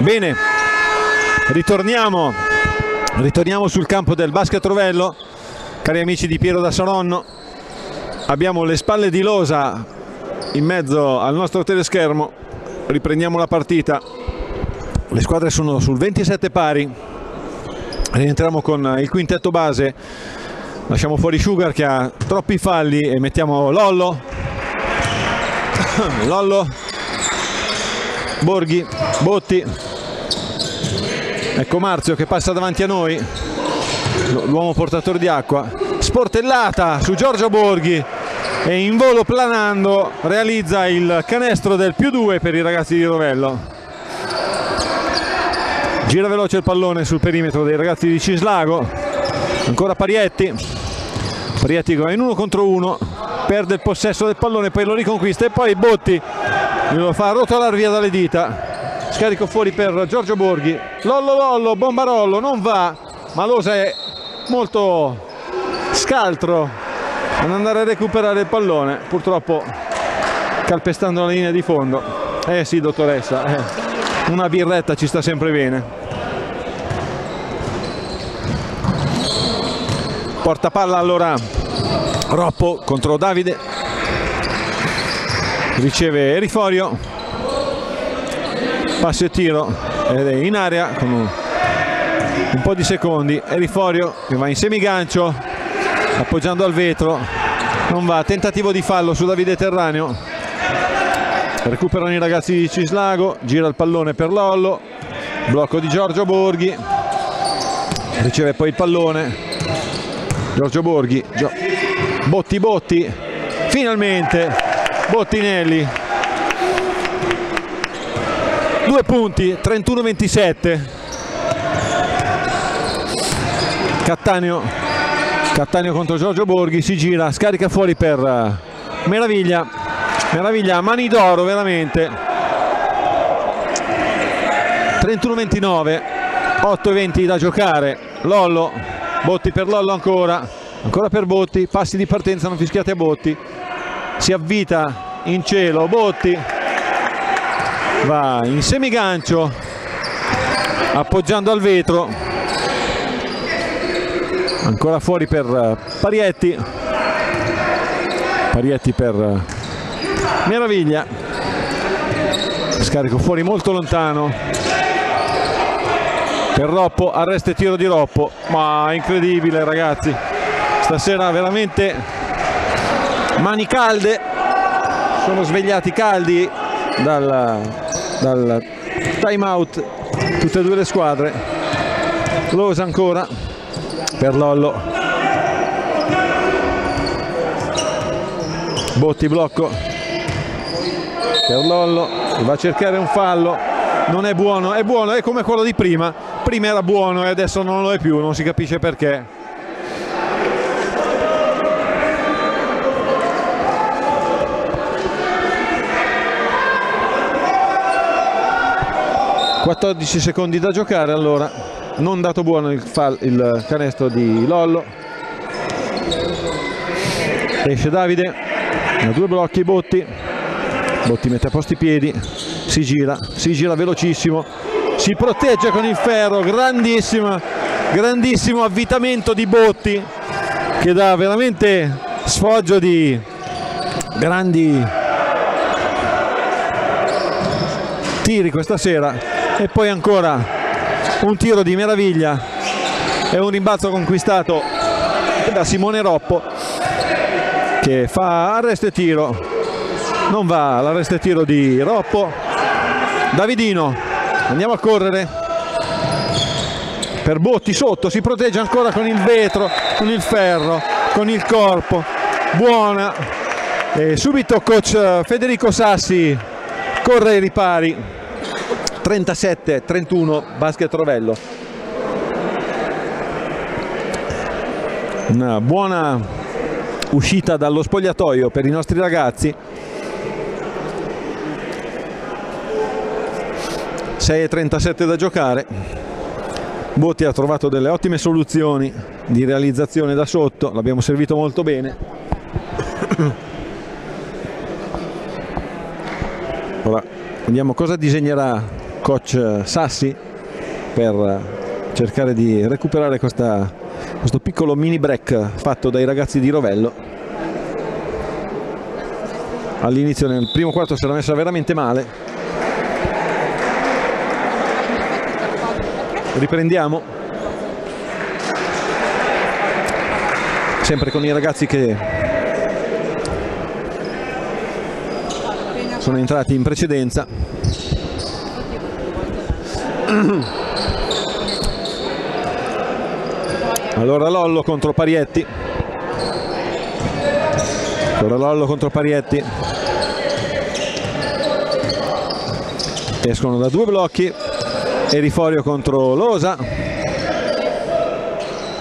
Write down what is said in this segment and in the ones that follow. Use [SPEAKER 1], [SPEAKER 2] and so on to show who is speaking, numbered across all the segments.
[SPEAKER 1] Bene, ritorniamo, ritorniamo sul campo del basket Rovello, cari amici di Piero da Saronno. Abbiamo le spalle di Losa in mezzo al nostro teleschermo. Riprendiamo la partita. Le squadre sono sul 27 pari. Rientriamo con il quintetto base. Lasciamo fuori Sugar che ha troppi falli e mettiamo Lollo. Lollo. Borghi, Botti, ecco Marzio che passa davanti a noi. L'uomo portatore di acqua. Sportellata su Giorgio Borghi. E in volo planando realizza il canestro del più 2 per i ragazzi di Rovello. Gira veloce il pallone sul perimetro dei ragazzi di Cislago. Ancora Parietti. Parietti va in uno contro uno. Perde il possesso del pallone poi lo riconquista e poi Botti lo fa rotolare via dalle dita scarico fuori per Giorgio Borghi. Lollo Lollo, Bombarollo non va. Ma Losa è molto scaltro. Ad andare a recuperare il pallone purtroppo calpestando la linea di fondo. Eh sì dottoressa eh. una birretta ci sta sempre bene. Porta palla allora Roppo contro Davide. Riceve Eriforio passo e tiro ed è in area con un, un po' di secondi. Eriforio che va in semigancio appoggiando al vetro. Non va, tentativo di fallo su Davide Terraneo. Recuperano i ragazzi di Cislago gira il pallone per Lollo. Blocco di Giorgio Borghi. Riceve poi il pallone. Giorgio Borghi Gio Botti Botti. Finalmente Bottinelli due punti 31-27 Cattaneo Cattaneo contro Giorgio Borghi si gira scarica fuori per uh, Meraviglia. Meraviglia mani d'oro veramente. 31-29 8-20 da giocare. Lollo Botti per Lollo ancora. Ancora per Botti passi di partenza non fischiati a Botti. Si avvita in cielo Botti va in semigancio appoggiando al vetro. Ancora fuori per eh, Parietti. Parietti per eh, Meraviglia. Scarico fuori molto lontano. Per Roppo arresto e tiro di Roppo. Ma incredibile ragazzi. Stasera veramente mani calde. Sono svegliati caldi dal, dal time out tutte e due le squadre. Losa ancora per Lollo. Botti blocco per Lollo va a cercare un fallo non è buono, è buono, è come quello di prima prima era buono e adesso non lo è più non si capisce perché 14 secondi da giocare allora non dato buono il, il canestro di Lollo. Esce Davide ha due blocchi Botti. Botti mette a posto i piedi si gira, si gira velocissimo si protegge con il ferro grandissimo, grandissimo avvitamento di Botti che dà veramente sfoggio di grandi tiri questa sera e poi ancora un tiro di meraviglia e un rimbalzo conquistato da Simone Roppo che fa arresto e tiro. Non va l'arresto e tiro di Roppo. Davidino andiamo a correre. Per Botti sotto si protegge ancora con il vetro con il ferro con il corpo. Buona. E subito coach Federico Sassi corre ai ripari 37-31 Basket Rovello. Una buona uscita dallo spogliatoio per i nostri ragazzi. 6.37 da giocare. Botti ha trovato delle ottime soluzioni di realizzazione da sotto, l'abbiamo servito molto bene. Ora vediamo cosa disegnerà coach Sassi per cercare di recuperare questa, questo piccolo mini break fatto dai ragazzi di Rovello. All'inizio nel primo quarto si era messa veramente male. Riprendiamo. Sempre con i ragazzi che sono entrati in precedenza allora Lollo contro Parietti. Allora Lollo contro Parietti. Escono da due blocchi. Eriforio contro Losa.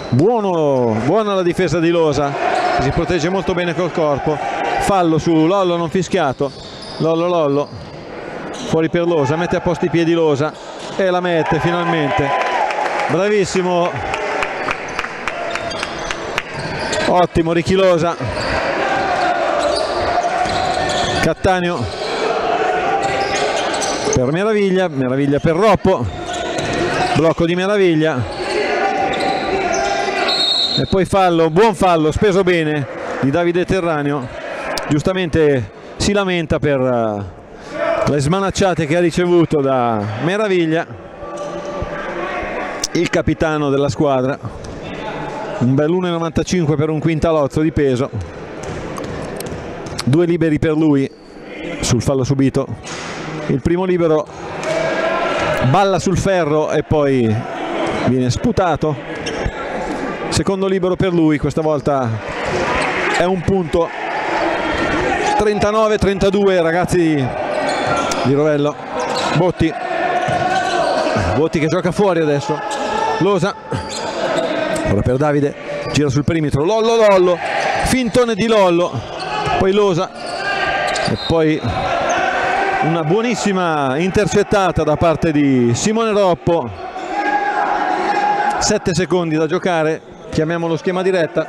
[SPEAKER 1] Buono, buona la difesa di Losa si protegge molto bene col corpo. Fallo su Lollo non fischiato. Lollo Lollo. Fuori per Losa mette a posto i piedi Losa e la mette finalmente. Bravissimo. Ottimo Richilosa. Cattaneo. Per Meraviglia Meraviglia per Roppo. Blocco di Meraviglia. E poi fallo, buon fallo, speso bene di Davide Terraneo giustamente si lamenta per uh, le smanacciate che ha ricevuto da Meraviglia il capitano della squadra. Un bel 1,95 per un quintalozzo di peso. Due liberi per lui sul fallo subito. Il primo libero balla sul ferro e poi viene sputato. Secondo libero per lui questa volta è un punto. 39-32 ragazzi di Rovello. Botti. Botti che gioca fuori adesso. Losa. Ora per Davide. Gira sul perimetro. Lollo Lollo. Fintone di Lollo. Poi Losa. E poi una buonissima intercettata da parte di Simone Roppo. 7 secondi da giocare. Chiamiamo lo schema diretta.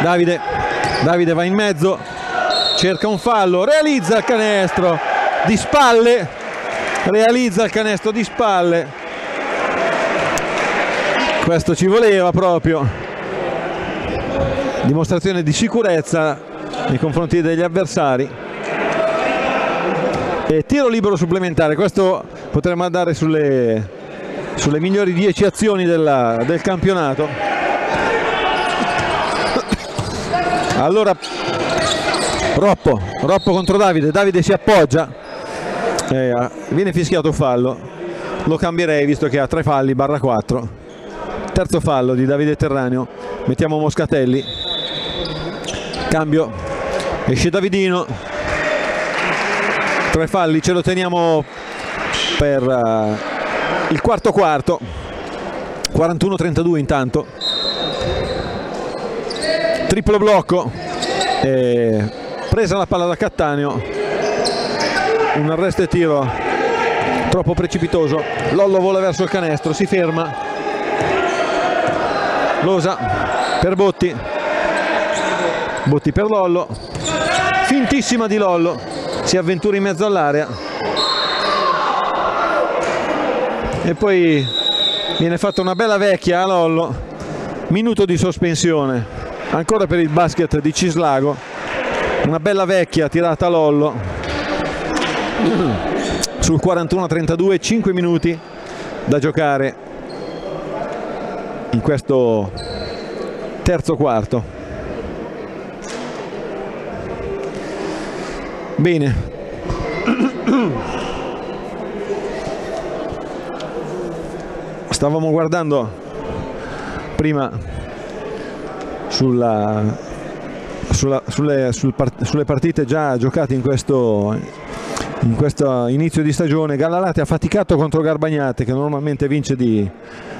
[SPEAKER 1] Davide. Davide va in mezzo cerca un fallo realizza il canestro di spalle realizza il canestro di spalle. Questo ci voleva proprio. Dimostrazione di sicurezza nei confronti degli avversari. E tiro libero supplementare questo potremmo andare sulle, sulle migliori 10 azioni della, del campionato. Allora Roppo, Roppo contro Davide Davide si appoggia. Eh, viene fischiato fallo. Lo cambierei visto che ha tre falli barra 4 terzo fallo di Davide Terraneo. Mettiamo Moscatelli. Cambio. Esce Davidino. Tre falli ce lo teniamo per uh, il quarto quarto. 41-32 intanto. Triplo blocco. E presa la palla da Cattaneo. Un arresto e tiro troppo precipitoso. Lollo vola verso il canestro si ferma. Losa per Botti. Botti per Lollo. Fintissima di Lollo. Si avventura in mezzo all'area. E poi viene fatta una bella vecchia a Lollo. Minuto di sospensione. Ancora per il basket di Cislago una bella vecchia tirata a Lollo sul 41-32 5 minuti da giocare in questo terzo quarto. Bene. Stavamo guardando prima sulla, sulla, sulle, sul part, sulle partite già giocate in questo, in questo inizio di stagione. Gallarate ha faticato contro Garbagnate che normalmente vince di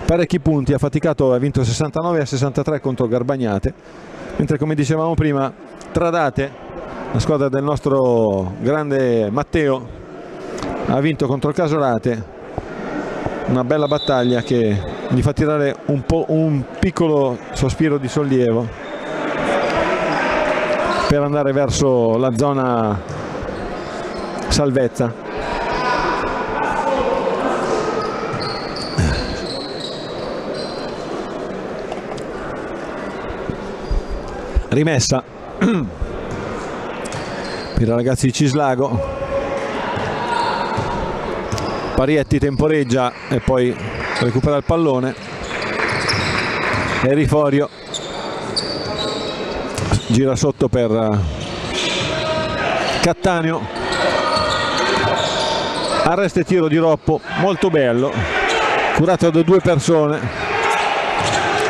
[SPEAKER 1] parecchi punti, ha faticato, ha vinto 69 a 63 contro Garbagnate, mentre come dicevamo prima Tradate, la squadra del nostro grande Matteo, ha vinto contro Casolate, una bella battaglia che gli fa tirare un, un piccolo sospiro di sollievo per andare verso la zona salvezza. Rimessa. Per i ragazzi di Cislago. Parietti temporeggia e poi recupera il pallone. E Riforio gira sotto per eh, Cattaneo. Arresto e tiro di Roppo molto bello. Curato da due persone.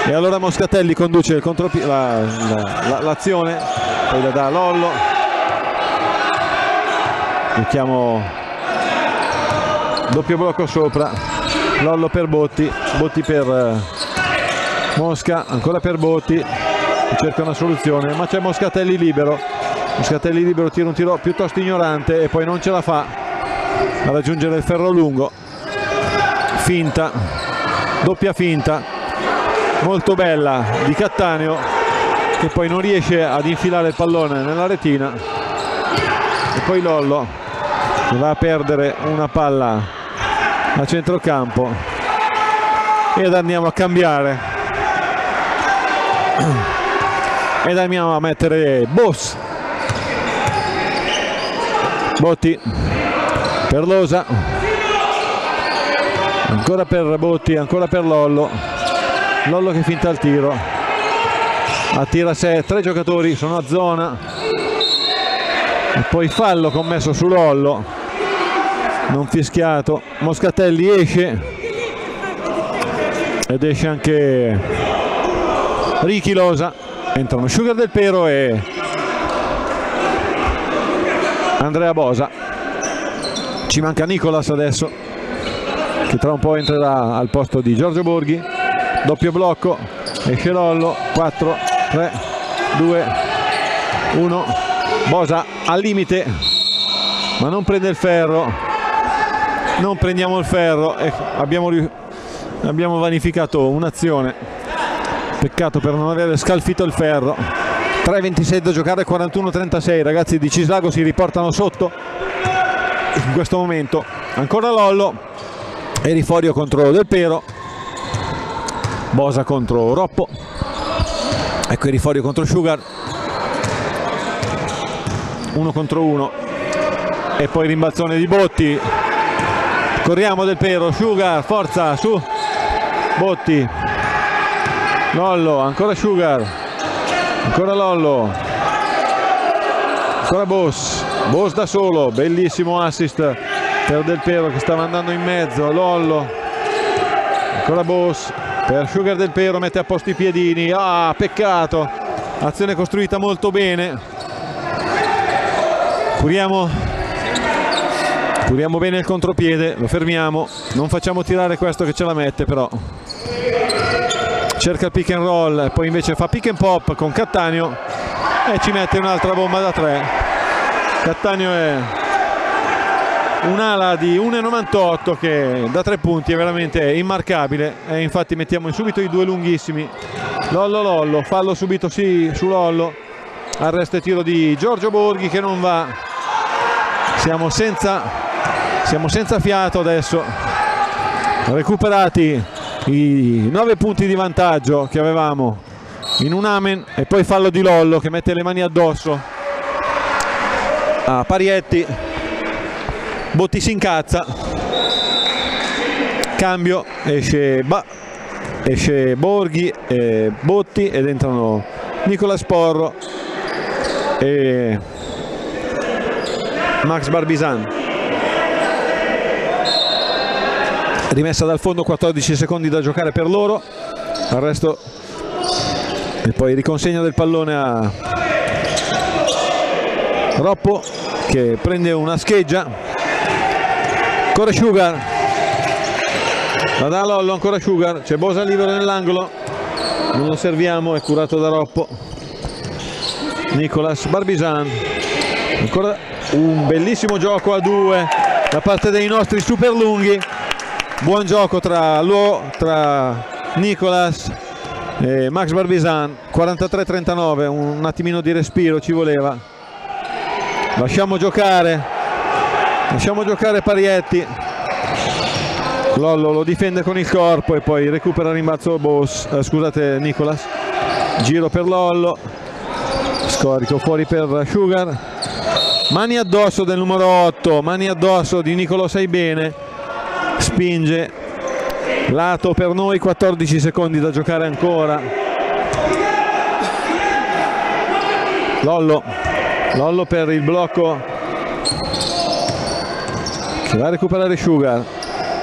[SPEAKER 1] E allora Moscatelli conduce l'azione la, la, poi la dà Lollo. Richiamo doppio blocco sopra. Lollo per Botti Botti per eh, Mosca ancora per Botti cerca una soluzione ma c'è Moscatelli libero. Moscatelli libero tira un tiro piuttosto ignorante e poi non ce la fa a raggiungere il ferro lungo. Finta doppia finta molto bella di Cattaneo che poi non riesce ad infilare il pallone nella retina. E poi Lollo va a perdere una palla a centrocampo. Ed andiamo a cambiare ed andiamo a mettere Boss. Botti. Per Losa. Ancora per Botti ancora per Lollo. Lollo che finta il tiro. Attira sé tre giocatori sono a zona. E poi fallo commesso su Lollo. Non fischiato. Moscatelli esce. Ed esce anche Ricky Losa entrano Sugar del Pero e Andrea Bosa. Ci manca Nicolas adesso che tra un po' entrerà al posto di Giorgio Borghi. Doppio blocco esce Lollo 4 3 2 1 Bosa al limite ma non prende il ferro. Non prendiamo il ferro e abbiamo, abbiamo vanificato un'azione peccato per non aver scalfito il ferro. 3.26 da giocare 41-36 ragazzi di Cislago si riportano sotto in questo momento. Ancora Lollo. E Riforio contro Del Pero. Bosa contro Roppo. Ecco Riforio contro Sugar. Uno contro uno. E poi rimbalzone di Botti. Corriamo Del Pero. Sugar forza su. Botti Lollo ancora Sugar. Ancora Lollo. Ancora Boss. Boss da solo bellissimo assist per Del Pero che stava andando in mezzo. Lollo. Ancora Boss. Per Sugar Del Pero mette a posto i piedini. Ah peccato. Azione costruita molto bene. Curiamo. Curiamo bene il contropiede. Lo fermiamo. Non facciamo tirare questo che ce la mette però cerca il pick and roll poi invece fa pick and pop con Cattaneo e ci mette un'altra bomba da tre. Cattaneo è un'ala di 1,98 che da tre punti è veramente immarcabile. E infatti mettiamo subito i due lunghissimi. Lollo Lollo fallo subito sì su Lollo. Arresto e tiro di Giorgio Borghi che non va. Siamo senza siamo senza fiato adesso. Recuperati i 9 punti di vantaggio che avevamo in un amen e poi fallo di Lollo che mette le mani addosso a Parietti. Botti si incazza. Cambio esce, ba, esce Borghi e Botti ed entrano Nicola Sporro e Max Barbisan rimessa dal fondo 14 secondi da giocare per loro. Arresto e poi riconsegna del pallone a Roppo che prende una scheggia. Ancora Sugar. La dà Lollo ancora Sugar. C'è Bosa libero nell'angolo. Non lo serviamo è curato da Roppo. Nicolas Barbisan ancora un bellissimo gioco a due da parte dei nostri super lunghi buon gioco tra, Lo, tra Nicolas e Max Barbisan 43-39 un attimino di respiro ci voleva. Lasciamo giocare. Lasciamo giocare Parietti. Lollo lo difende con il corpo e poi recupera rimbalzo Boss, eh, scusate Nicolas. Giro per Lollo. Scorico fuori per Sugar. Mani addosso del numero 8 mani addosso di Nicolo Sai bene spinge. Lato per noi 14 secondi da giocare ancora. Lollo. Lollo per il blocco. Che va a recuperare Sugar.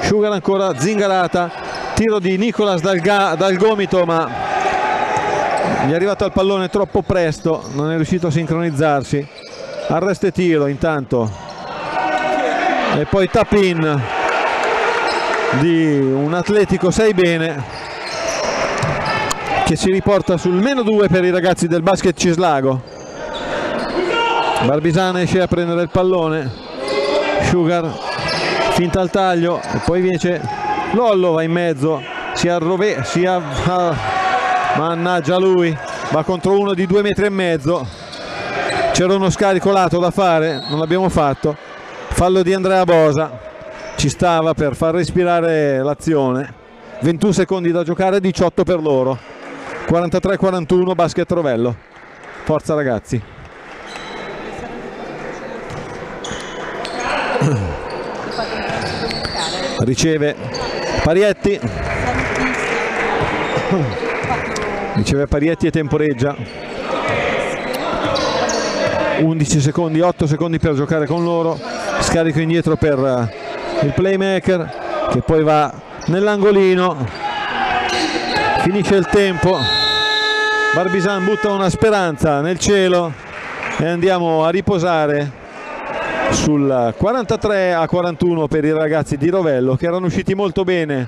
[SPEAKER 1] Sugar ancora zingarata. Tiro di Nicolas dal, dal gomito ma gli è arrivato al pallone troppo presto. Non è riuscito a sincronizzarsi. Arresto e tiro intanto. E poi tap in di un atletico 6 bene che si riporta sul meno 2 per i ragazzi del basket Cislago. Barbisana esce a prendere il pallone. Sugar finta al taglio e poi invece Lollo va in mezzo. Si arrove si a, mannaggia lui va contro uno di due metri e mezzo. C'era uno scarico lato da fare non l'abbiamo fatto. Fallo di Andrea Bosa ci stava per far respirare l'azione. 21 secondi da giocare 18 per loro. 43-41 basket Rovello. Forza ragazzi. Riceve Parietti. Riceve Parietti e temporeggia. 11 secondi 8 secondi per giocare con loro. Scarico indietro per il playmaker che poi va nell'angolino. Finisce il tempo. Barbisan butta una speranza nel cielo e andiamo a riposare sul 43 a 41 per i ragazzi di Rovello che erano usciti molto bene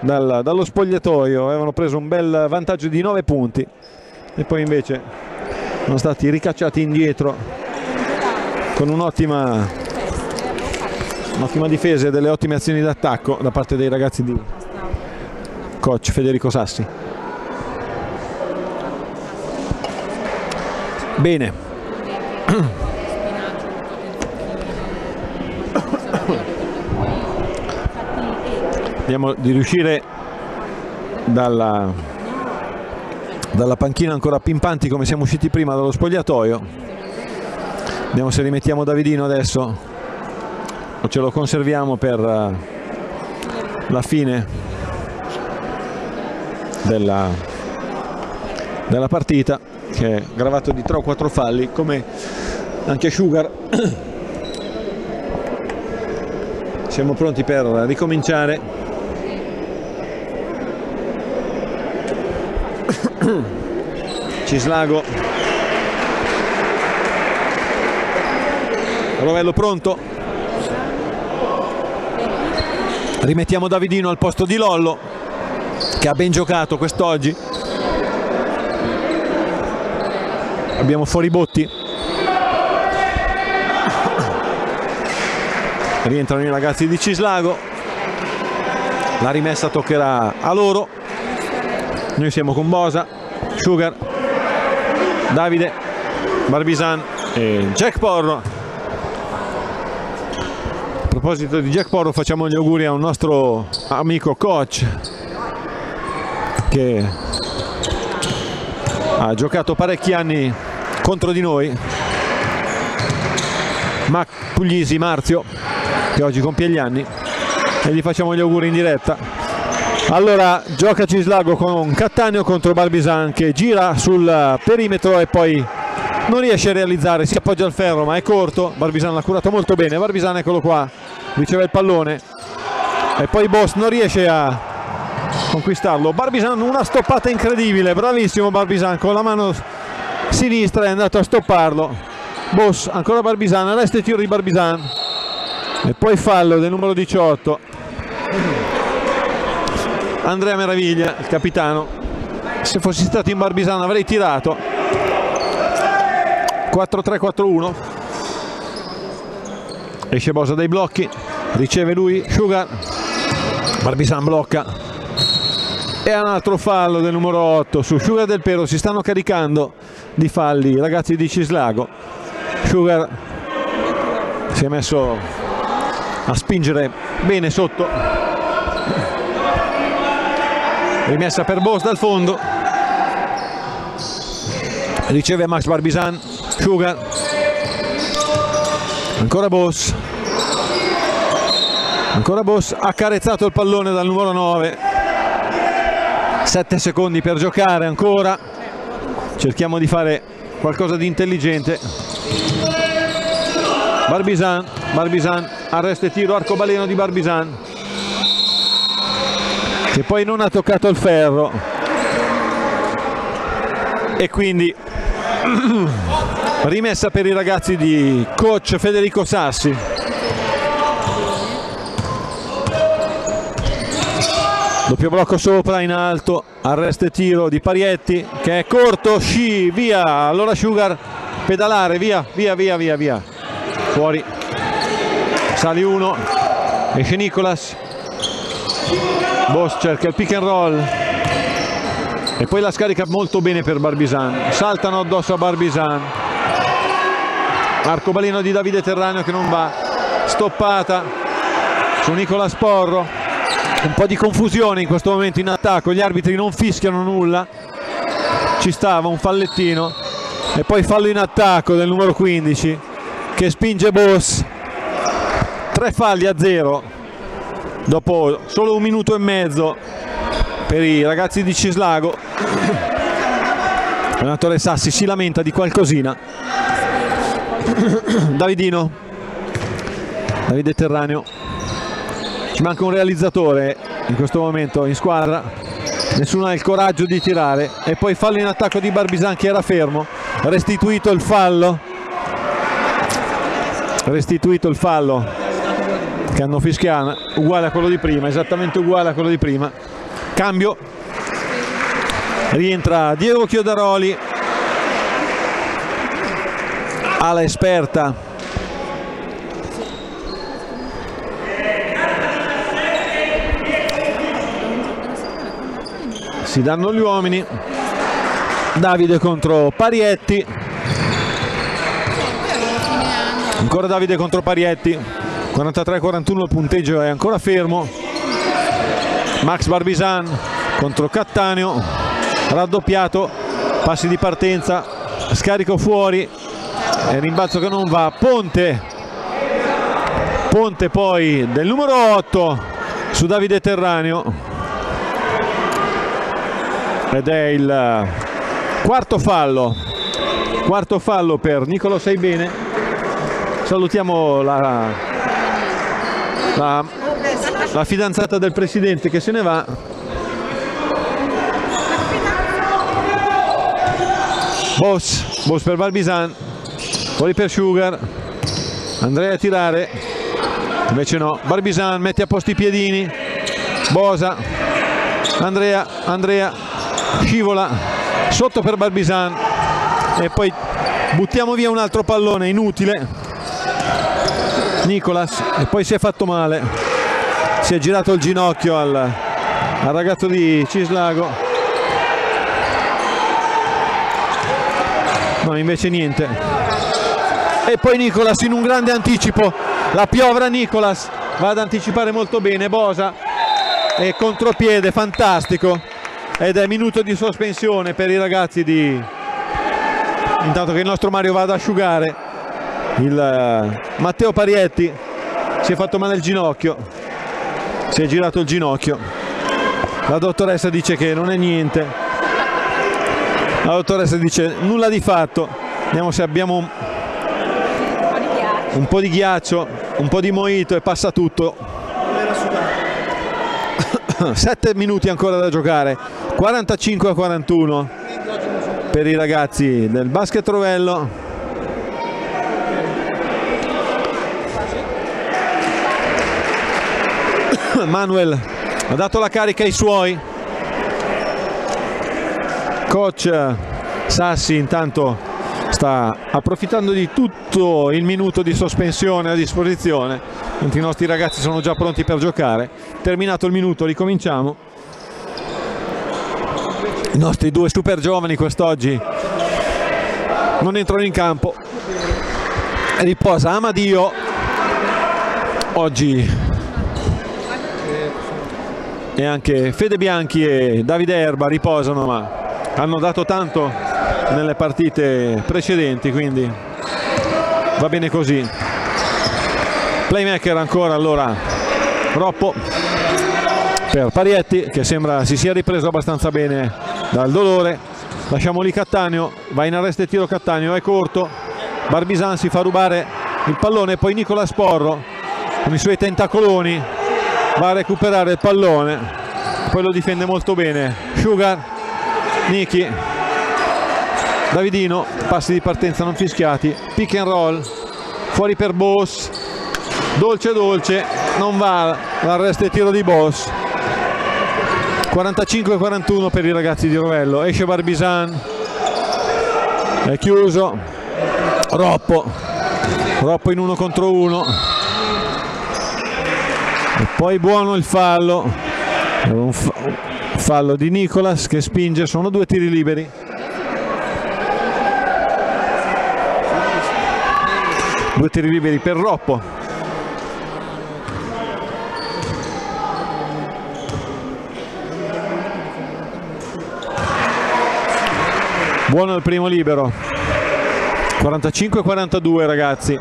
[SPEAKER 1] dal, dallo spogliatoio avevano preso un bel vantaggio di 9 punti e poi invece sono stati ricacciati indietro con un'ottima un'ottima difesa e delle ottime azioni d'attacco da parte dei ragazzi di coach Federico Sassi. Bene. Vediamo di riuscire dalla, dalla panchina ancora pimpanti come siamo usciti prima dallo spogliatoio. Vediamo se rimettiamo Davidino adesso o ce lo conserviamo per uh, la fine della, della partita che è gravato di 3 o 4 falli come anche Sugar. Siamo pronti per ricominciare. Cislago Rovello pronto rimettiamo Davidino al posto di Lollo che ha ben giocato quest'oggi. Abbiamo fuori Botti. Rientrano i ragazzi di Cislago. La rimessa toccherà a loro. Noi siamo con Bosa Sugar Davide Barbisan e Jack Porro proposito di Jack Porro facciamo gli auguri a un nostro amico coach che ha giocato parecchi anni contro di noi Mac Puglisi Marzio che oggi compie gli anni e gli facciamo gli auguri in diretta. Allora gioca Cislago con Cattaneo contro Barbisan che gira sul perimetro e poi non riesce a realizzare, si appoggia al ferro ma è corto, Barbisan l'ha curato molto bene, Barbisan eccolo qua, riceve il pallone. E poi Boss non riesce a conquistarlo, Barbisan una stoppata incredibile, bravissimo Barbisan con la mano sinistra è andato a stopparlo, Boss ancora Barbisan, resta il tiro di Barbisan e poi fallo del numero 18 Andrea Meraviglia, il capitano. Se fossi stato in Barbisan avrei tirato 4-3-4-1 esce Bosa dai blocchi riceve lui Sugar Barbisan blocca. E un altro fallo del numero 8 su Sugar del Pero si stanno caricando di falli ragazzi di Cislago. Sugar si è messo a spingere bene sotto. Rimessa per Bos dal fondo. Riceve Max Barbisan Sugar ancora Bos ancora Bos accarezzato il pallone dal numero 9 7 secondi per giocare ancora. Cerchiamo di fare qualcosa di intelligente. Barbisan Barbisan arresto e tiro arcobaleno di Barbisan che poi non ha toccato il ferro. E quindi rimessa per i ragazzi di coach Federico Sassi. Doppio blocco sopra in alto arresto e tiro di Parietti che è corto sci via. Allora Sugar pedalare via via via via via. Fuori. Sali uno. Esce Nicolas. Boss cerca il pick and roll. E poi la scarica molto bene per Barbisan saltano addosso a Barbisan arcobaleno di Davide Terraneo che non va. Stoppata su Nicolas Porro un po' di confusione in questo momento in attacco. Gli arbitri non fischiano nulla. Ci stava un fallettino. E poi fallo in attacco del numero 15 che spinge Boss. Tre falli a zero. Dopo solo un minuto e mezzo per i ragazzi di Cislago. L'allenatore Sassi si lamenta di qualcosina Davidino. Davide Terraneo. Ci manca un realizzatore in questo momento in squadra. Nessuno ha il coraggio di tirare. E poi fallo in attacco di Barbisan che era fermo. Restituito il fallo. Restituito il fallo. Che hanno fischiato uguale a quello di prima esattamente uguale a quello di prima. Cambio. Rientra Diego Chiodaroli ala esperta. Si danno gli uomini. Davide contro Parietti. Ancora Davide contro Parietti. 43-41 il punteggio è ancora fermo. Max Barbisan contro Cattaneo. Raddoppiato. Passi di partenza. Scarico fuori e rimbalzo che non va. Ponte. Ponte poi del numero 8 su Davide Terraneo ed è il quarto fallo. Quarto fallo per Nicolo Seibene salutiamo la, la, la fidanzata del presidente che se ne va. Boss, Boss per Barbisan fuori per Sugar. Andrea a tirare. Invece no. Barbisan mette a posto i piedini. Bosa. Andrea Andrea. Scivola. Sotto per Barbisan. E poi buttiamo via un altro pallone inutile. Nicolas. E poi si è fatto male. Si è girato il ginocchio al, al ragazzo di Cislago. No invece niente e poi Nicolas in un grande anticipo. La piovra Nicolas va ad anticipare molto bene Bosa. E contropiede fantastico. Ed è minuto di sospensione per i ragazzi di intanto che il nostro Mario va ad asciugare. Il eh, Matteo Parietti si è fatto male il ginocchio. Si è girato il ginocchio. La dottoressa dice che non è niente. La dottoressa dice nulla di fatto. Vediamo se abbiamo un, po' di ghiaccio un po' di moito e passa tutto. 7 minuti ancora da giocare 45 a 41 per i ragazzi del basket Rovello. Manuel ha dato la carica ai suoi. Coach Sassi intanto sta approfittando di tutto il minuto di sospensione a disposizione. Mentre i nostri ragazzi sono già pronti per giocare. Terminato il minuto ricominciamo. I nostri due super giovani quest'oggi non entrano in campo. Riposa Amadio. Oggi e anche Fede Bianchi e Davide Erba riposano ma hanno dato tanto nelle partite precedenti quindi va bene così. Playmaker ancora allora. Roppo. Per Parietti che sembra si sia ripreso abbastanza bene dal dolore. Lasciamo lì Cattaneo. Va in arresto e tiro Cattaneo. È corto. Barbisan si fa rubare il pallone. Poi Nicola Sporro con i suoi tentacoloni va a recuperare il pallone. Poi lo difende molto bene. Sugar Niki Davidino passi di partenza non fischiati. Pick and roll fuori per Boss. Dolce dolce non va l'arresto e tiro di Boss. 45-41 per i ragazzi di Rovello. Esce Barbisan è chiuso. Roppo. Roppo in uno contro uno. E poi buono il fallo. Un fallo di Nicolas che spinge. Sono due tiri liberi due tiri liberi per Roppo. Buono il primo libero. 45-42 ragazzi.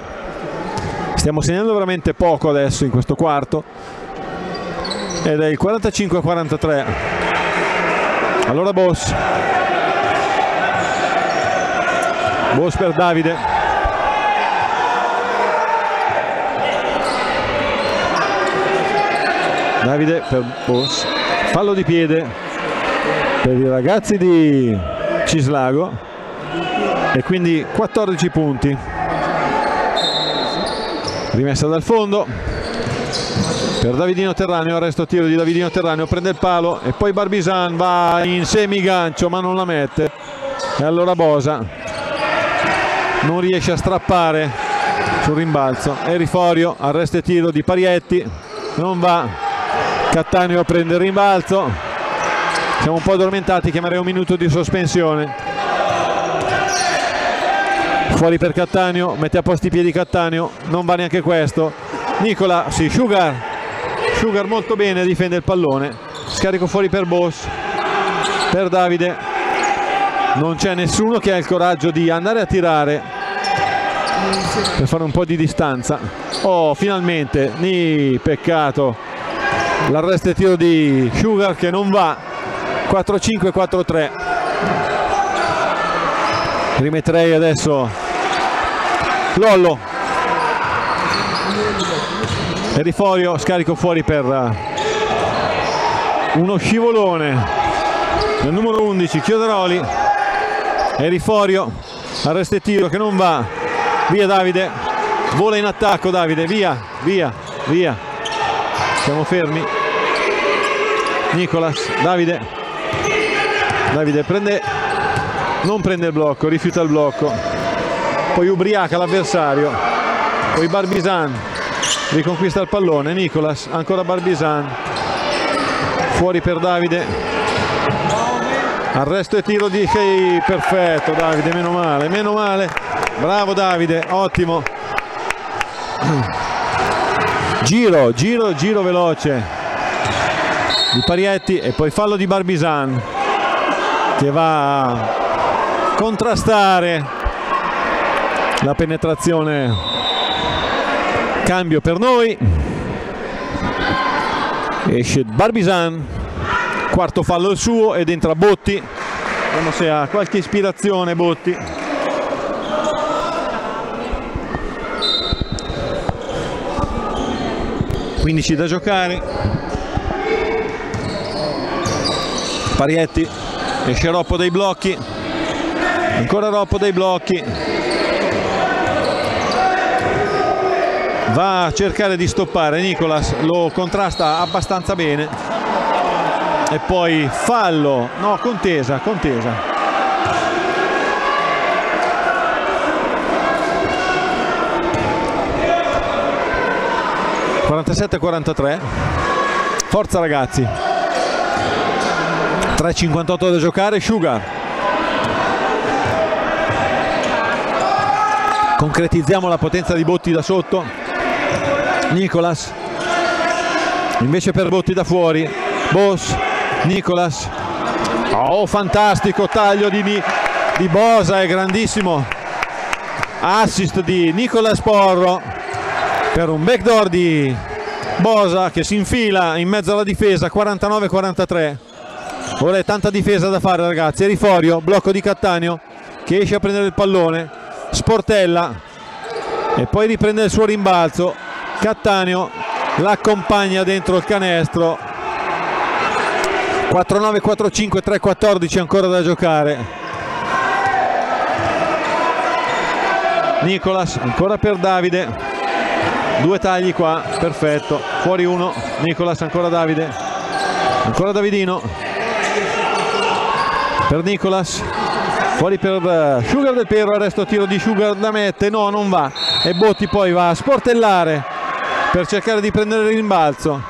[SPEAKER 1] Stiamo segnando veramente poco adesso in questo quarto. Ed è il 45-43 allora Boss. Boss per Davide Davide per Boss fallo di piede. Per i ragazzi di Cislago. E quindi 14 punti. Rimessa dal fondo. Per Davidino Terraneo, arresto tiro di Davidino Terraneo, prende il palo e poi Barbisan va in semigancio ma non la mette. E allora Bosa non riesce a strappare sul rimbalzo. E Riforio, arresto e tiro di Parietti non va Cattaneo prende il rimbalzo siamo un po' addormentati, chiamerei un minuto di sospensione. Fuori per Cattaneo, mette a posto i piedi Cattaneo, non va neanche questo. Nicola, sì, Sugar, Sugar molto bene, difende il pallone, scarico fuori per Boss, per Davide, non c'è nessuno che ha il coraggio di andare a tirare per fare un po' di distanza. Oh, finalmente, ni, peccato, l'arresto e tiro di Sugar che non va, 4-5-4-3 rimetterei adesso Lollo. Eriforio scarico fuori per eh, uno scivolone. Del numero 11 Chiodaroli Eriforio arresto e tiro che non va. Via Davide. Vola in attacco Davide. Via via via siamo fermi. Nicolas Davide. Davide prende non prende il blocco rifiuta il blocco. Poi ubriaca l'avversario, poi Barbisan riconquista il pallone, Nicolas, ancora Barbisan, fuori per Davide, arresto e tiro di Shea, perfetto Davide, meno male, meno male, bravo Davide, ottimo, giro, giro, giro veloce. Di Parietti e poi fallo di Barbisan che va a contrastare la penetrazione. Cambio per noi. Esce Barbisan quarto fallo il suo ed entra Botti. Vediamo se ha qualche ispirazione Botti Quindici da giocare. Parietti esce Roppo dai blocchi. Ancora Roppo dai blocchi. Va a cercare di stoppare Nicolas lo contrasta abbastanza bene. E poi fallo no contesa contesa 47-43. Forza ragazzi. 3.58 da giocare. Sugar concretizziamo la potenza di Botti da sotto. Nicolas. Invece per Botti da fuori. Boss. Nicolas. Oh fantastico taglio di, di Bosa è grandissimo. Assist di Nicolas Porro per un backdoor di Bosa che si infila in mezzo alla difesa 49-43 ora è tanta difesa da fare ragazzi. Riforio, blocco di Cattaneo che esce a prendere il pallone. Sportella e poi riprende il suo rimbalzo. Cattaneo l'accompagna dentro il canestro. 4-9, 4-5, 3-14 ancora da giocare. Nicolas ancora per Davide due tagli qua perfetto. Fuori uno Nicolas ancora Davide. Ancora Davidino. Per Nicolas. Fuori per uh, Sugar del Piero arresto tiro di Sugar da mette. No non va. E Botti poi va a sportellare per cercare di prendere il rimbalzo.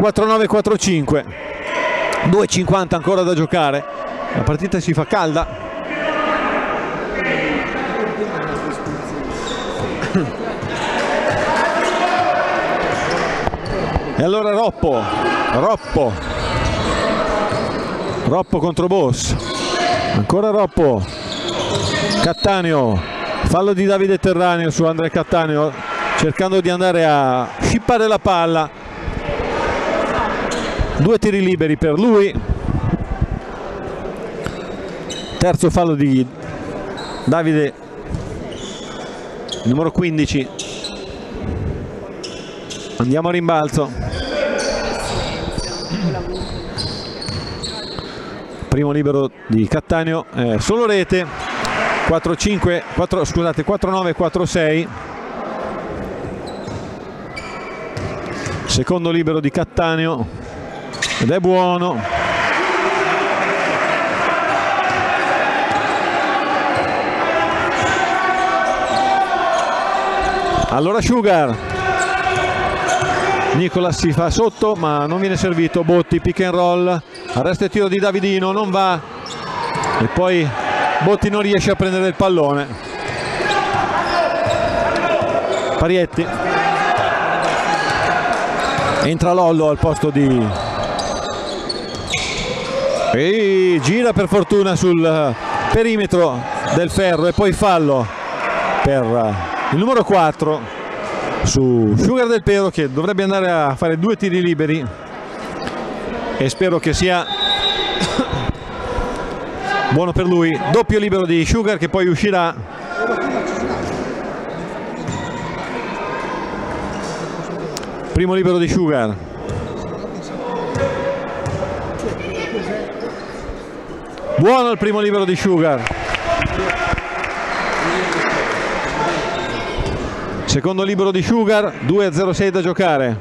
[SPEAKER 1] 4-9 4-5 2-50 ancora da giocare. La partita si fa calda E allora Roppo, Roppo, Roppo contro Boss, ancora Roppo, Cattaneo, fallo di Davide Terraneo su Andrea Cattaneo cercando di andare a scippare la palla, due tiri liberi per lui, terzo fallo di Davide, numero 15, andiamo a rimbalzo. Primo libero di Cattaneo eh, solo rete. 4 5 4 scusate 4 9 4 6 secondo libero di Cattaneo. Ed è buono. Allora Sugar Nicola si fa sotto ma non viene servito. Botti pick and roll. Arresto e tiro di Davidino non va. E poi Botti non riesce a prendere il pallone. Parietti. Entra Lollo al posto di e gira per fortuna sul perimetro del ferro e poi fallo per il numero 4 su Sugar del Pero che dovrebbe andare a fare due tiri liberi. E spero che sia buono per lui. Doppio libero di Sugar che poi uscirà. Primo libero di Sugar. Buono il primo libero di Sugar secondo libero di Sugar 2-0-6 da giocare.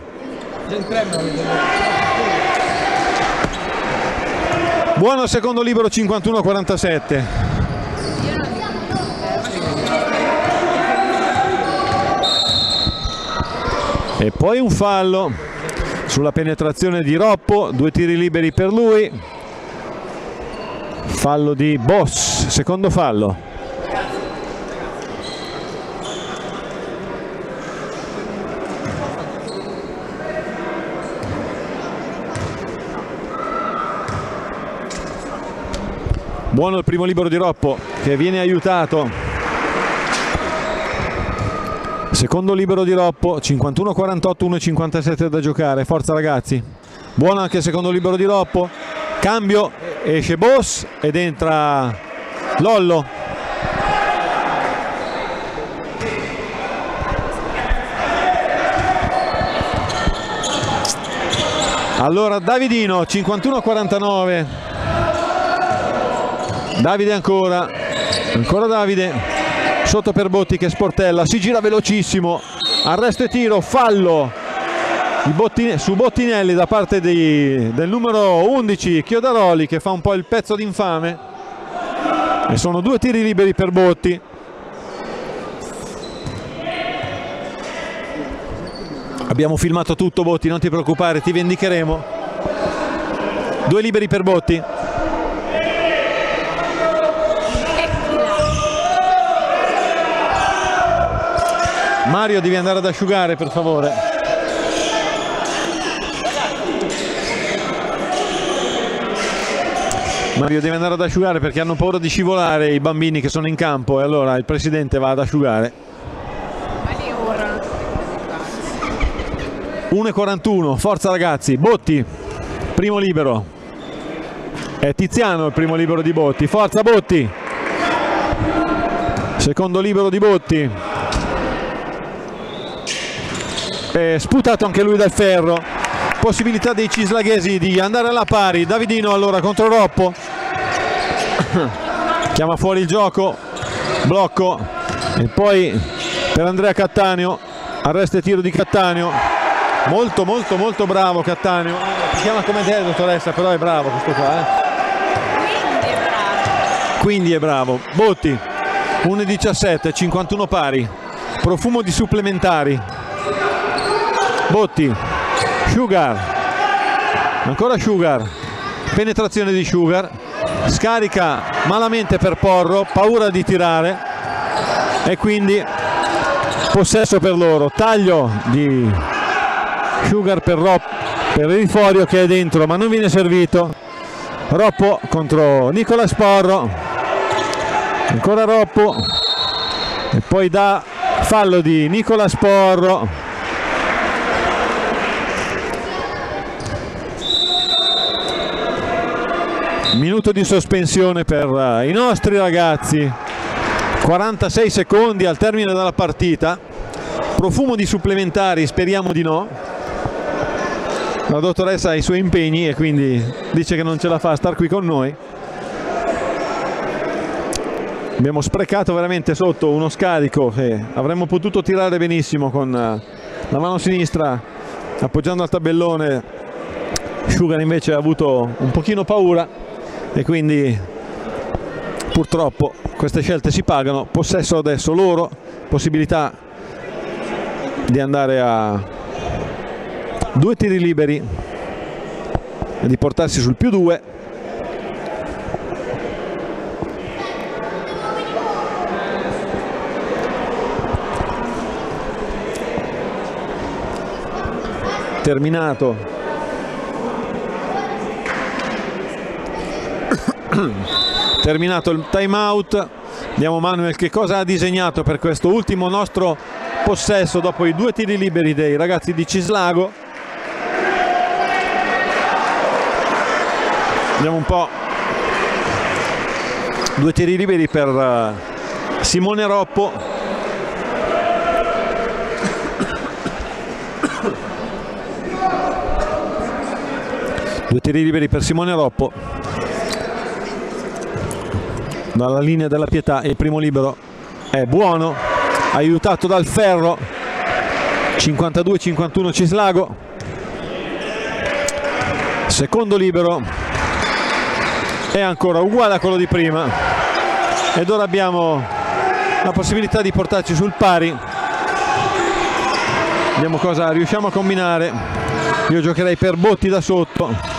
[SPEAKER 1] Buono secondo libero 51-47 e poi un fallo sulla penetrazione di Roppo due tiri liberi per lui. Fallo di Boss secondo fallo buono il primo libero di Roppo che viene aiutato. Secondo libero di Roppo 51-48 1-57 da giocare. Forza ragazzi. Buono anche il secondo libero di Roppo. Cambio esce Boss ed entra Lollo. Allora Davidino 51-49 Davide ancora. Ancora Davide. Sotto per Botti che sportella. Si gira velocissimo. Arresto e tiro. Fallo. Bottine, su Bottinelli da parte di, del numero 11 Chiodaroli che fa un po' il pezzo d'infame. E sono due tiri liberi per Botti. Abbiamo filmato tutto Botti non ti preoccupare ti vendicheremo. Due liberi per Botti Mario devi andare ad asciugare per favore. Mario deve andare ad asciugare perché hanno paura di scivolare i bambini che sono in campo. E allora il presidente va ad asciugare. 1.41 forza ragazzi Botti primo libero. È Tiziano il primo libero di Botti forza Botti. Secondo libero di Botti è sputato anche lui dal ferro. Possibilità dei cislaghesi di andare alla pari. Davidino allora contro Roppo. Chiama fuori il gioco. Blocco. E poi per Andrea Cattaneo. Arresto e tiro di Cattaneo. Molto molto molto bravo Cattaneo. Si chiama come te dottoressa però è bravo questo qua eh? quindi è bravo. Botti 1.17 51 pari. Profumo di supplementari Botti Sugar ancora Sugar penetrazione di Sugar scarica malamente per Porro paura di tirare e quindi possesso per loro taglio di Sugar per, Rop, per Riforio che è dentro ma non viene servito Roppo contro Nicola Sporro ancora Roppo e poi da fallo di Nicola Sporro minuto di sospensione per eh, i nostri ragazzi. 46 secondi al termine della partita. Profumo di supplementari speriamo di no. La dottoressa ha i suoi impegni e quindi dice che non ce la fa a star qui con noi. Abbiamo sprecato veramente sotto uno scarico che avremmo potuto tirare benissimo con eh, la mano sinistra appoggiando al tabellone. Sugar invece ha avuto un pochino paura e quindi purtroppo queste scelte si pagano. Possesso adesso loro possibilità di andare a due tiri liberi e di portarsi sul più due. Terminato terminato il time out vediamo Manuel che cosa ha disegnato per questo ultimo nostro possesso dopo i due tiri liberi dei ragazzi di Cislago. Vediamo un po' due tiri liberi per eh, Simone Roppo. Due tiri liberi per Simone Roppo dalla linea della pietà il primo libero è buono aiutato dal ferro. 52-51 Cislago. Secondo libero è ancora uguale a quello di prima. Ed ora abbiamo la possibilità di portarci sul pari. Vediamo cosa riusciamo a combinare. Io giocherei per Botti da sotto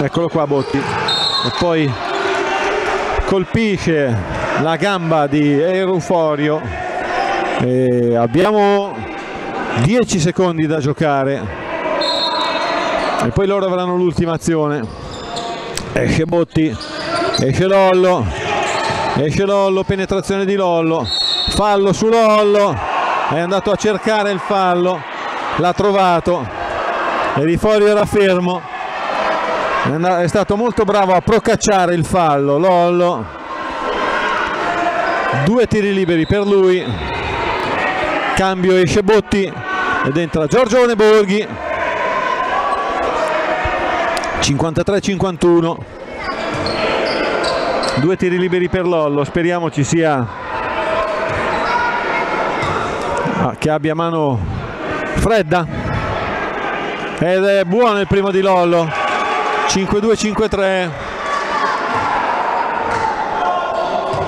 [SPEAKER 1] eccolo qua Botti. E poi colpisce la gamba di Eruforio e abbiamo 10 secondi da giocare. E poi loro avranno l'ultima azione. Esce Botti esce Lollo esce Lollo penetrazione di Lollo. Fallo su Lollo è andato a cercare il fallo l'ha trovato. Eriforio era fermo è stato molto bravo a procacciare il fallo Lollo. Due tiri liberi per lui. Cambio esce Botti ed entra Giorgione Borghi. 53-51 due tiri liberi per Lollo speriamo ci sia ah, che abbia mano fredda. Ed è buono il primo di Lollo 5-2-5-3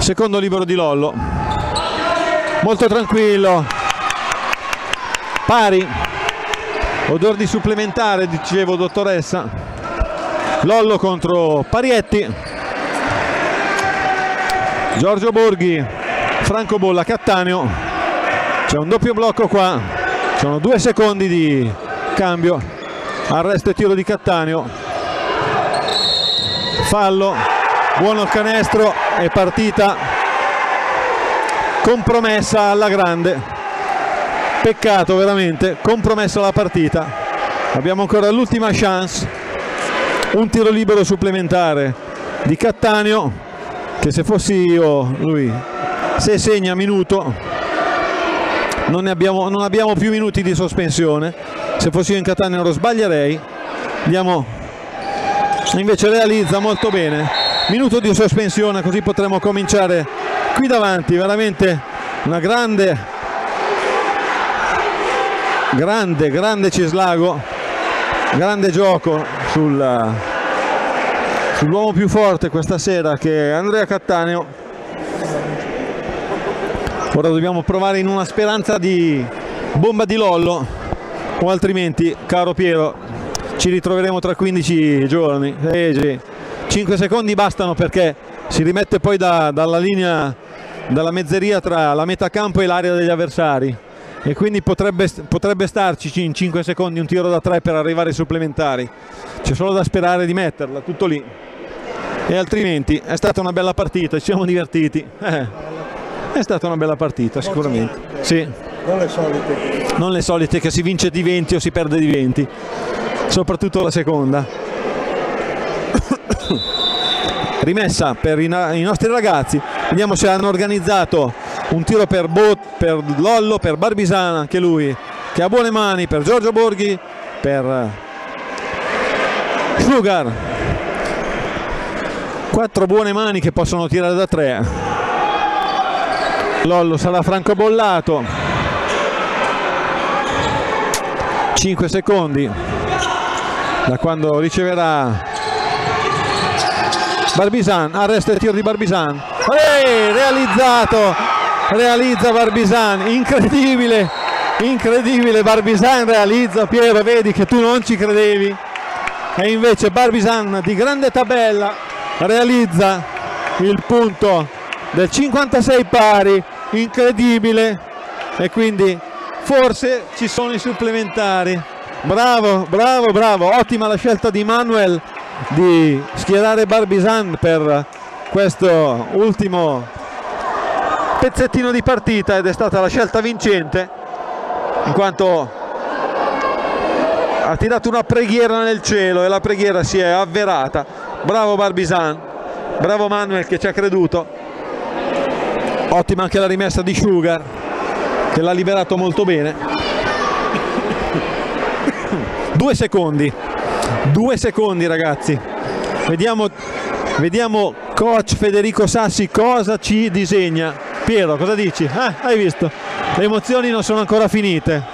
[SPEAKER 1] secondo libero di Lollo. Molto tranquillo. Pari. Odor di supplementare dicevo dottoressa. Lollo contro Parietti. Giorgio Borghi francobolla Cattaneo. C'è un doppio blocco qua. Sono due secondi di cambio. Arresto e tiro di Cattaneo fallo buono il canestro e partita. Compromessa alla grande. Peccato veramente. Compromessa la partita. Abbiamo ancora l'ultima chance. Un tiro libero supplementare di Cattaneo che se fossi io lui se segna minuto non, abbiamo, non abbiamo più minuti di sospensione. Se fossi io in Cattaneo lo sbaglierei. Andiamo. Invece realizza molto bene. Minuto di sospensione così potremo cominciare qui davanti. Veramente una grande grande grande Cislago. Grande gioco sul, sull'uomo più forte questa sera che è Andrea Cattaneo. Ora dobbiamo provare in una speranza di bomba di Lollo o altrimenti caro Piero ci ritroveremo tra 15 giorni. 5 secondi bastano perché si rimette poi da, dalla linea dalla mezzeria tra la metà campo e l'area degli avversari. E quindi potrebbe, potrebbe starci in 5 secondi un tiro da 3 per arrivare ai supplementari. C'è solo da sperare di metterla tutto lì. E altrimenti è stata una bella partita ci siamo divertiti. Eh, è stata una bella partita sicuramente. Sì.
[SPEAKER 2] non le solite.
[SPEAKER 1] Non le solite che si vince di 20 o si perde di 20 soprattutto la seconda rimessa per i, nostri ragazzi vediamo se hanno organizzato un tiro per, Bot, per Lollo, per Barbisana, anche lui che ha buone mani, per Giorgio Borghi, per Sugar. Quattro buone mani che possono tirare da tre. Lollo sarà francobollato. 5 secondi da quando riceverà Barbisan, arresto e tiro di Barbisan. Ehi, realizzato. Realizza Barbisan, incredibile, incredibile. Barbisan realizza, Piero vedi che tu non ci credevi. E invece Barbisan di grande tabella realizza il punto del 56 pari, incredibile. E quindi forse ci sono i supplementari. Bravo, bravo, bravo, ottima la scelta di Manuel di schierare Barbisan per questo ultimo pezzettino di partita ed è stata la scelta vincente in quanto ha tirato una preghiera nel cielo e la preghiera si è avverata. Bravo Barbisan bravo Manuel che ci ha creduto. Ottima anche la rimessa di Sugar che l'ha liberato molto bene due secondi due secondi ragazzi vediamo vediamo coach Federico Sassi cosa ci disegna Piero, cosa dici? Ah, hai visto? Le emozioni non sono ancora finite.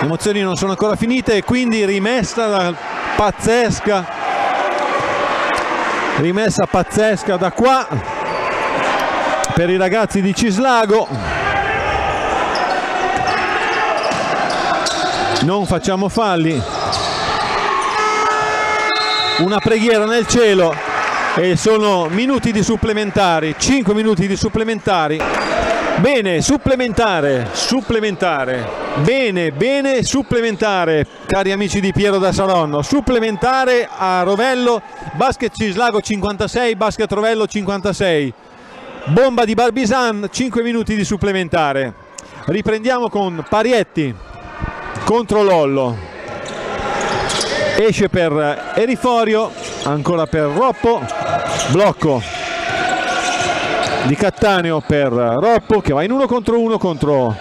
[SPEAKER 1] Le emozioni non sono ancora finite e quindi rimessa da pazzesca rimessa pazzesca da qua per i ragazzi di Cislago. Non facciamo falli. Una preghiera nel cielo. E sono minuti di supplementari 5 minuti di supplementari. Bene supplementare supplementare. Bene bene supplementare cari amici di Piero da Saronno. Supplementare a Rovello basket Cislago 56 basket Rovello 56 bomba di Barbisan 5 minuti di supplementare. Riprendiamo con Parietti contro Lollo. Esce per Eriforio ancora per Roppo. Blocco di Cattaneo per Roppo che va in uno contro uno contro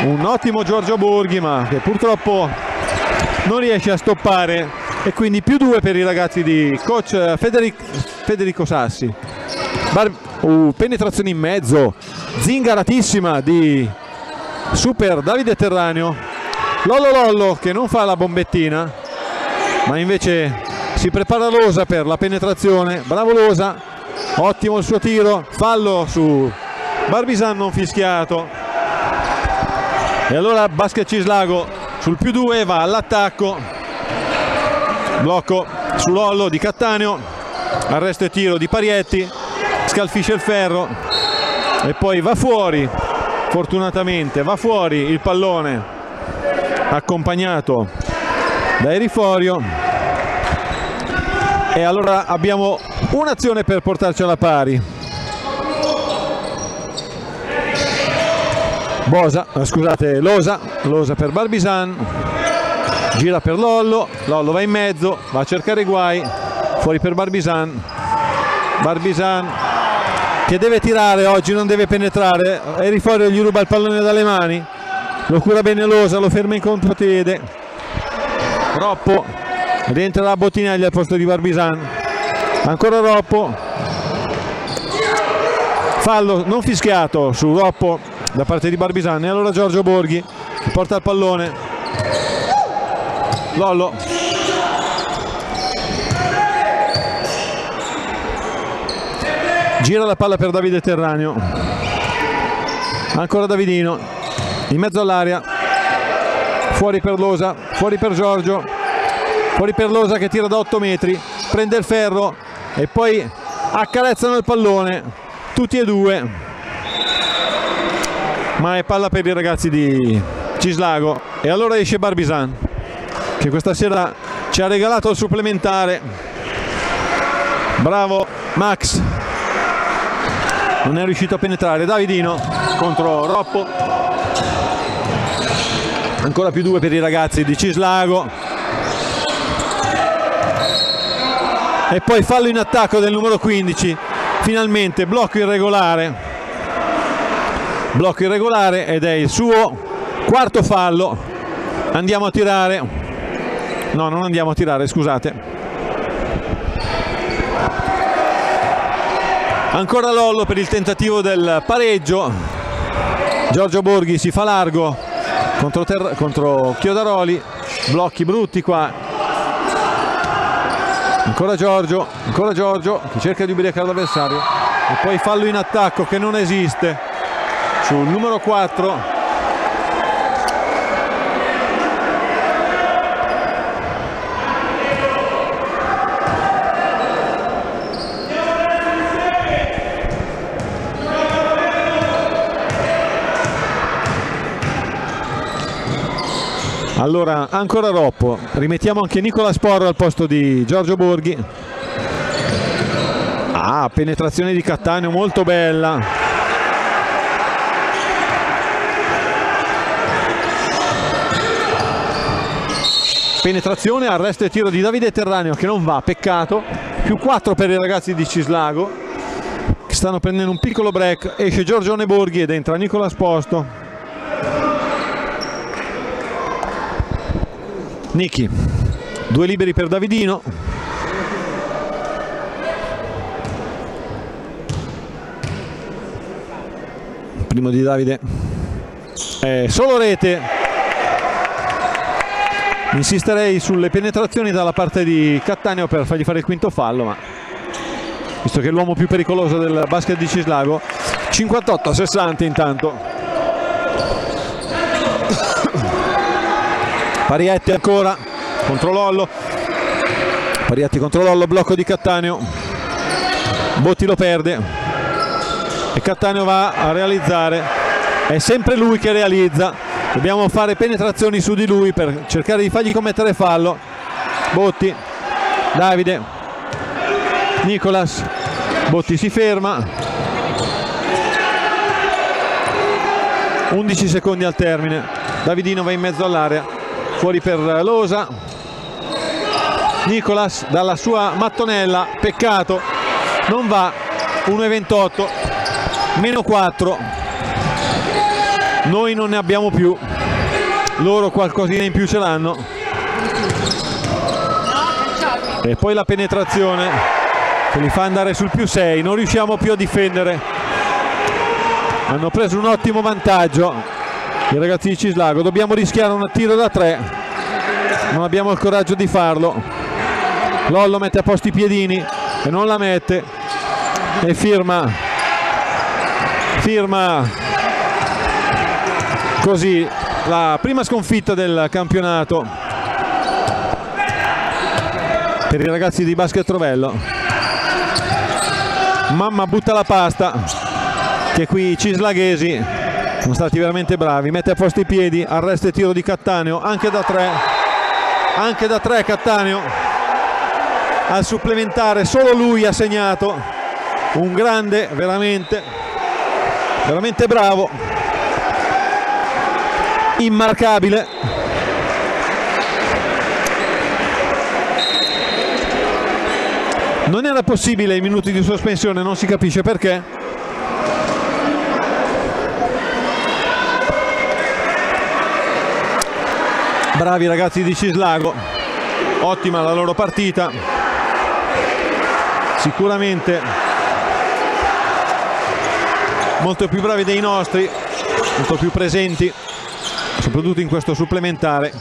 [SPEAKER 1] un ottimo Giorgio Borghi ma che purtroppo non riesce a stoppare e quindi più due per i ragazzi di coach Federico, Federico Sassi. Bar uh, penetrazione in mezzo zingaratissima di super Davide Terraneo Lollo Lollo che non fa la bombettina ma invece si prepara Losa per la penetrazione. Bravo Losa ottimo il suo tiro fallo su Barbisan non fischiato. E allora Basket Cislago sul più 2 va all'attacco blocco su Lollo di Cattaneo arresto e tiro di Parietti scalfisce il ferro e poi va fuori fortunatamente va fuori il pallone accompagnato da Eriforio e allora abbiamo un'azione per portarci alla pari. Bosa, eh, scusate, Losa, Losa per Barbisan, gira per Lollo, Lollo va in mezzo, va a cercare guai, fuori per Barbisan, Barbisan che deve tirare oggi, non deve penetrare, Eriforio gli ruba il pallone dalle mani, lo cura bene Losa, lo ferma in contropiede, Roppo, rientra la Bottinelli al posto di Barbisan, ancora Roppo, fallo non fischiato su Roppo da parte di Barbisan. E allora Giorgio Borghi porta il pallone Lollo. Gira la palla per Davide Terranio. Ancora Davidino. In mezzo all'area fuori per Losa fuori per Giorgio. Fuori per Losa che tira da 8 metri. Prende il ferro e poi accarezzano il pallone. Tutti e due. Ma è palla per i ragazzi di Cislago. E allora esce Barbisan che questa sera ci ha regalato il supplementare. Bravo Max. Non è riuscito a penetrare. Davidino contro Roppo. Ancora più due per i ragazzi di Cislago. E poi fallo in attacco del numero 15 finalmente blocco irregolare. Blocco irregolare ed è il suo quarto fallo. Andiamo a tirare no non andiamo a tirare scusate. Ancora Lollo per il tentativo del pareggio. Giorgio Borghi si fa largo contro, contro Chiodaroli. Blocchi brutti qua. Ancora Giorgio ancora Giorgio che cerca di ubriacare l'avversario e poi fallo in attacco che non esiste. Sul numero 4 Allora ancora Roppo, rimettiamo anche Nicola Sporro al posto di Giorgio Borghi. Ah, penetrazione di Cattaneo molto bella. penetrazione, arresto e tiro di Davide Terraneo che non va, peccato, più 4 per i ragazzi di Cislago che stanno prendendo un piccolo break, esce Giorgione Borghi ed entra Nicola Sposto. Niki, due liberi per Davidino. Primo di Davide, eh, solo rete. Insisterei sulle penetrazioni dalla parte di Cattaneo per fargli fare il quinto fallo ma visto che è l'uomo più pericoloso del basket di Cislago 58 a 60 intanto Parietti ancora contro Lollo. Parietti contro Lollo blocco di Cattaneo. Botti lo perde. E Cattaneo va a realizzare. È sempre lui che realizza. Dobbiamo fare penetrazioni su di lui per cercare di fargli commettere fallo. Botti Davide Nicolas. Botti si ferma. 11 secondi al termine. Davidino va in mezzo all'area fuori per Losa. Nicolas dalla sua mattonella peccato non va. 1,28 meno 4 noi non ne abbiamo più. Loro qualcosina in più ce l'hanno. E poi la penetrazione che li fa andare sul più 6 non riusciamo più a difendere. Hanno preso un ottimo vantaggio i ragazzi di Cislago dobbiamo rischiare un tiro da 3 non abbiamo il coraggio di farlo. Lollo mette a posto i piedini e non la mette. E firma. Firma. Così la prima sconfitta del campionato. Per i ragazzi di basket Rovello. Mamma butta la pasta che qui i cislaghesi sono stati veramente bravi. Mette a posto i piedi arresta il tiro di Cattaneo. Anche da tre. Anche da tre Cattaneo. Al supplementare solo lui ha segnato. Un grande veramente veramente bravo. Immarcabile. Non era possibile i minuti di sospensione non si capisce perché bravi ragazzi di Cislago. Ottima la loro partita. Sicuramente molto più bravi dei nostri molto più presenti soprattutto in questo supplementare.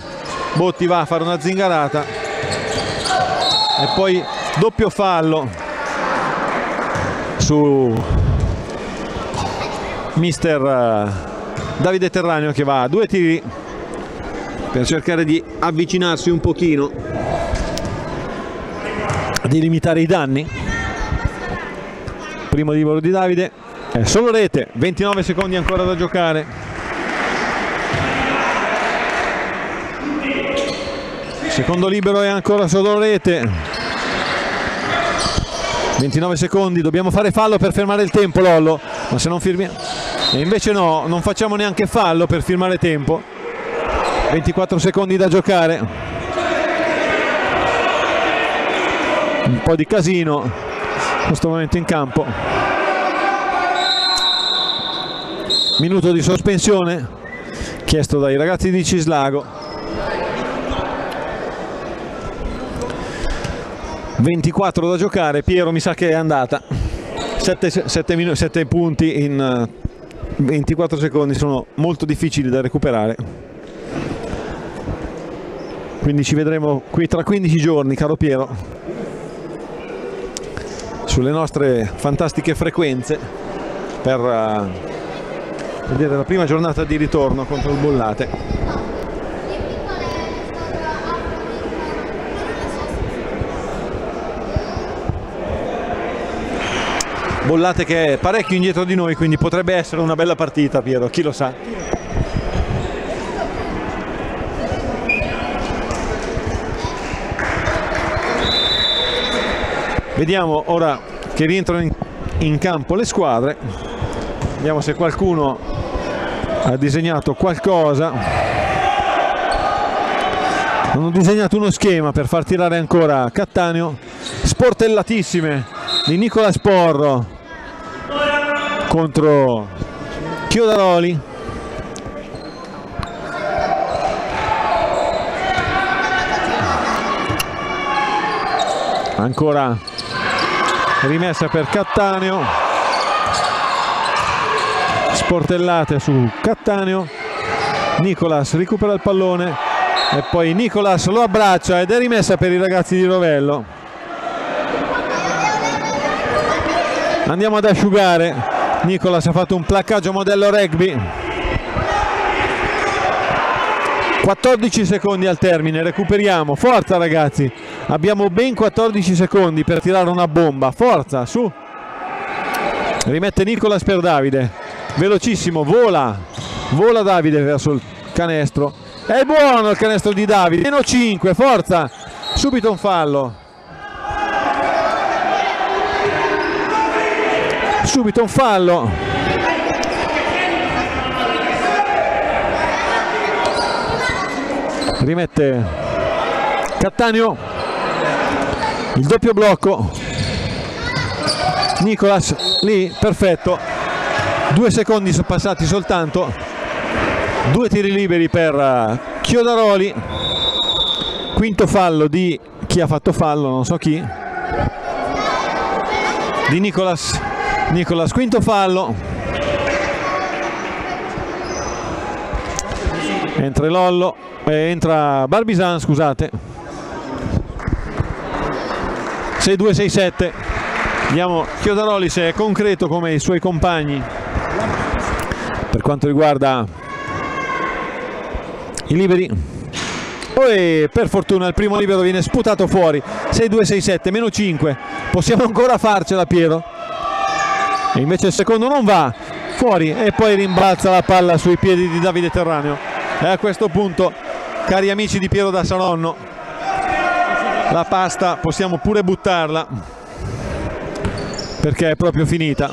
[SPEAKER 1] Botti va a fare una zingarata. E poi doppio fallo su mister eh, Davide Terraneo che va a due tiri per cercare di avvicinarsi un pochino. Di limitare i danni. Primo libero di Davide. È solo rete 29 secondi ancora da giocare. Secondo libero è ancora solo rete. 29 secondi dobbiamo fare fallo per fermare il tempo Lollo. Ma se non firmiamo e invece no non facciamo neanche fallo per firmare tempo 24 secondi da giocare. Un po' di casino in questo momento in campo. Minuto di sospensione chiesto dai ragazzi di Cislago. 24 da giocare, Piero mi sa che è andata. 7, 7, 7 punti in 24 eh, secondi sono molto difficili da recuperare quindi ci vedremo qui tra 15 giorni caro Piero sulle nostre fantastiche frequenze per uh, vedere la prima giornata di ritorno contro il Bollate Bollate che è parecchio indietro di noi, quindi potrebbe essere una bella partita Piero, chi lo sa. Vediamo ora che rientrano in, in campo le squadre, vediamo se qualcuno ha disegnato qualcosa. Hanno disegnato uno schema per far tirare ancora Cattaneo, sportellatissime di Nicola Sporro contro Chiodaroli ancora rimessa per Cattaneo. Sportellate su Cattaneo. Nicolas recupera il pallone e poi Nicolas lo abbraccia ed è rimessa per i ragazzi di Rovello. Andiamo ad asciugare. Nicolas ha fatto un placcaggio modello rugby 14 secondi al termine recuperiamo. Forza ragazzi. Abbiamo ben 14 secondi per tirare una bomba. Forza su. Rimette Nicolas per Davide. Velocissimo vola. Vola Davide verso il canestro. È buono il canestro di Davide. Meno 5 forza. Subito un fallo. Subito un fallo rimette Cattaneo. Il doppio blocco. Nicolas lì perfetto. Due secondi sono passati soltanto. Due tiri liberi per eh, Chiodaroli quinto fallo di chi ha fatto fallo non so chi. Di Nicolas. Nicolas quinto fallo entra Lollo eh, entra Barbisan scusate. 6-2-6-7 vediamo Chiodaroli se è concreto come i suoi compagni. Per quanto riguarda i liberi. E per fortuna il primo libero viene sputato fuori. 6-2-6-7 meno 5 possiamo ancora farcela Piero? E invece il secondo non va. Fuori e poi rimbalza la palla sui piedi di Davide Terraneo e a questo punto cari amici di Piero da Saronno la pasta possiamo pure buttarla perché è proprio finita.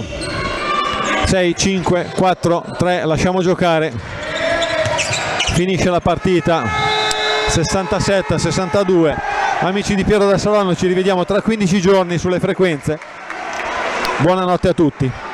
[SPEAKER 1] 6 5 4 3 lasciamo giocare. Finisce la partita. 67 62 amici di Piero da Saronno ci rivediamo tra 15 giorni sulle frequenze. Buonanotte a tutti